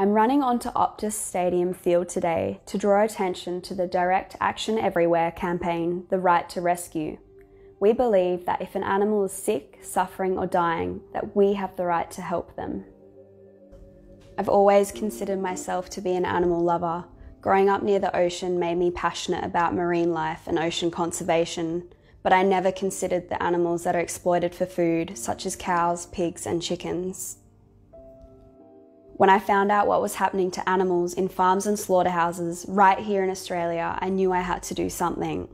I'm running onto Optus Stadium Field today to draw attention to the Direct Action Everywhere campaign, The Right to Rescue. We believe that if an animal is sick, suffering, or dying, that we have the right to help them. I've always considered myself to be an animal lover. Growing up near the ocean made me passionate about marine life and ocean conservation, but I never considered the animals that are exploited for food, such as cows, pigs, and chickens. When I found out what was happening to animals in farms and slaughterhouses right here in Australia, I knew I had to do something.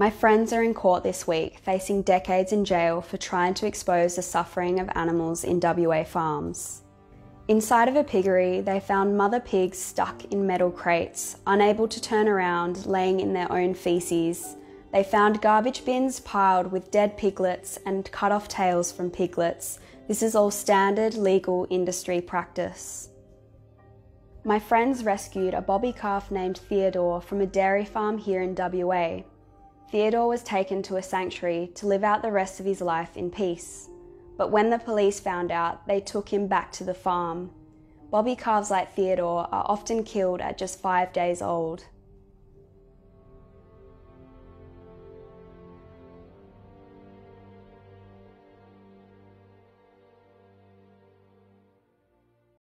My friends are in court this week, facing decades in jail for trying to expose the suffering of animals in WA farms. Inside of a piggery, they found mother pigs stuck in metal crates, unable to turn around, laying in their own feces. They found garbage bins piled with dead piglets and cut off tails from piglets, this is all standard legal industry practice. My friends rescued a bobby calf named Theodore from a dairy farm here in WA. Theodore was taken to a sanctuary to live out the rest of his life in peace. But when the police found out, they took him back to the farm. Bobby calves like Theodore are often killed at just five days old.